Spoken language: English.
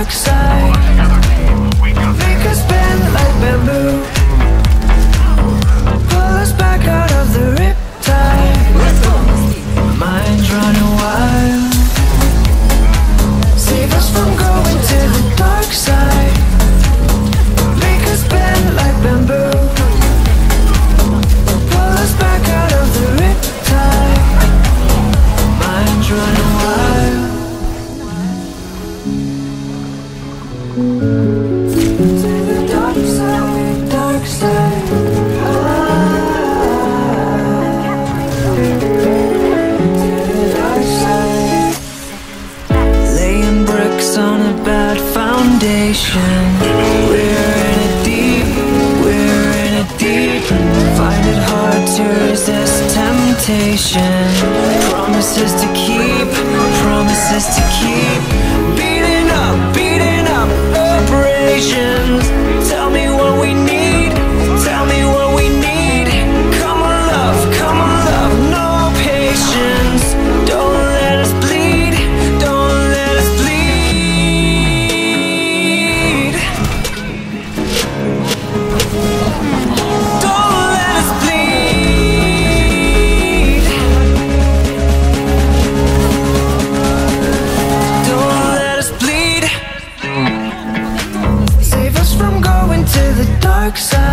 dark side on a bad foundation. We're in a deep, we're in deep. Find it hard to resist temptation. Promises to keep, promises to keep. dark side